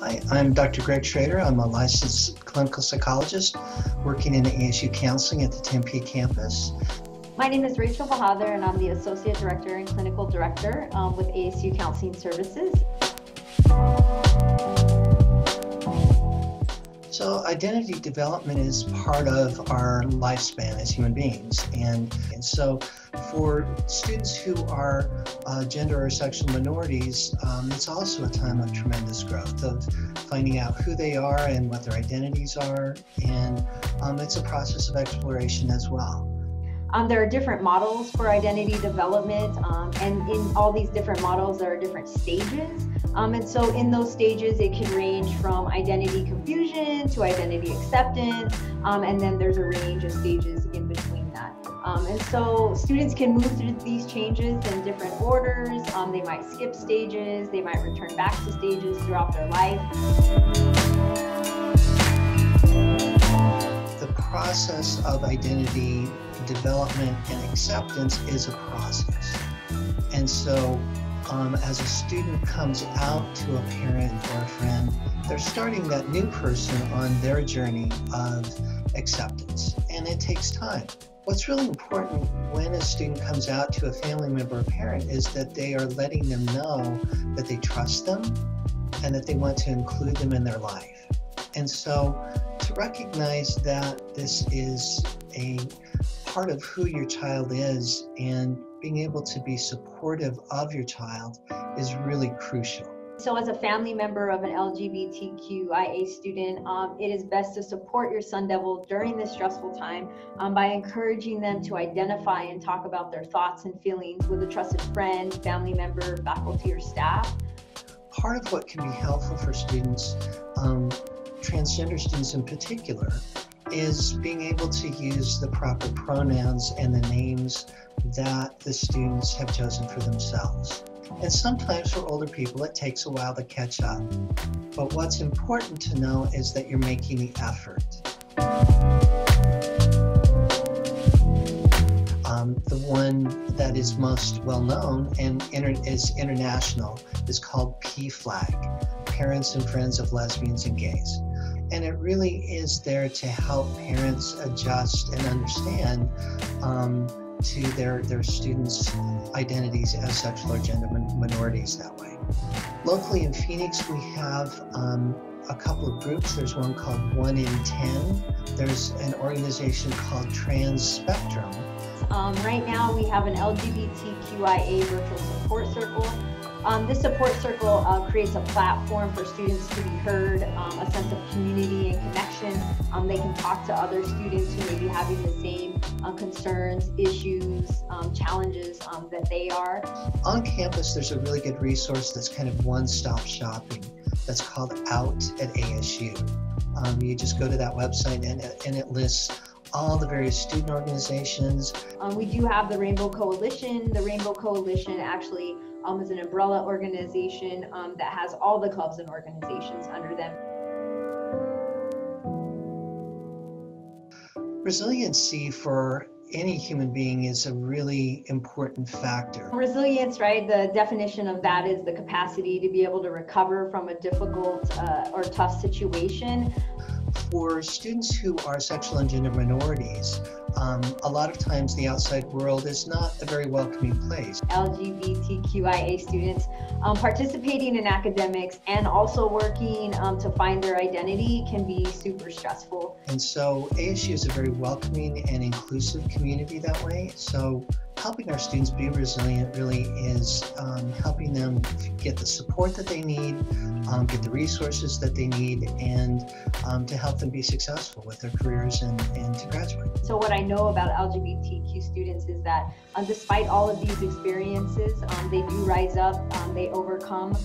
Hi, I'm Dr. Greg Schrader. I'm a licensed clinical psychologist working in ASU counseling at the Tempe campus. My name is Rachel Bahadur, and I'm the Associate Director and Clinical Director um, with ASU Counseling Services. So, identity development is part of our lifespan as human beings. And, and so, for students who are uh, gender or sexual minorities, um, it's also a time of tremendous growth, of finding out who they are and what their identities are. And um, it's a process of exploration as well. Um, there are different models for identity development, um, and in all these different models, there are different stages. Um, and so, in those stages, it can range from identity confusion to identity acceptance, um, and then there's a range of stages in between that. Um, and so, students can move through these changes in different orders. Um, they might skip stages, they might return back to stages throughout their life. The process of identity development and acceptance is a process. And so, um, as a student comes out to a parent or a friend, they're starting that new person on their journey of acceptance. And it takes time. What's really important when a student comes out to a family member or parent is that they are letting them know that they trust them and that they want to include them in their life. And so to recognize that this is a part of who your child is and being able to be supportive of your child is really crucial. So, as a family member of an LGBTQIA student, um, it is best to support your Sun Devil during this stressful time um, by encouraging them to identify and talk about their thoughts and feelings with a trusted friend, family member, faculty, or staff. Part of what can be helpful for students, um, transgender students in particular, is being able to use the proper pronouns and the names that the students have chosen for themselves. And sometimes for older people, it takes a while to catch up. But what's important to know is that you're making the effort. Um, the one that is most well known and inter- is international is called PFLAG, Parents and Friends of Lesbians and Gays. And it really is there to help parents adjust and understand um, to their, their students' identities as sexual or gender minorities that way. Locally in Phoenix, we have um, a couple of groups. There's one called One in Ten. There's an organization called Trans Spectrum. Um, right now, we have an LGBTQIA virtual support circle um, this support circle uh, creates a platform for students to be heard, um, a sense of community and connection. Um, they can talk to other students who may be having the same uh, concerns, issues, um, challenges um, that they are. On campus, there's a really good resource that's kind of one-stop shopping that's called Out at ASU. Um, you just go to that website and, and it lists all the various student organizations. Um, we do have the Rainbow Coalition. The Rainbow Coalition actually um, is an umbrella organization um, that has all the clubs and organizations under them. Resiliency for any human being is a really important factor. Resilience, right? The definition of that is the capacity to be able to recover from a difficult uh, or tough situation for students who are sexual and gender minorities, um, a lot of times the outside world is not a very welcoming place. LGBTQIA students um, participating in academics and also working um, to find their identity can be super stressful. And so ASU is a very welcoming and inclusive community that way. So helping our students be resilient really is um, helping them get the support that they need, um, get the resources that they need, and um, to help them be successful with their careers and, and to graduate. So, what I know about LGBTQ students is that um, despite all of these experiences, um, they do rise up, um, they overcome,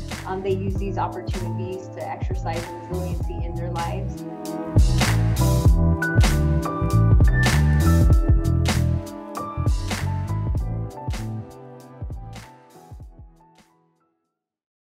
they use these opportunities to exercise resiliency in their lives.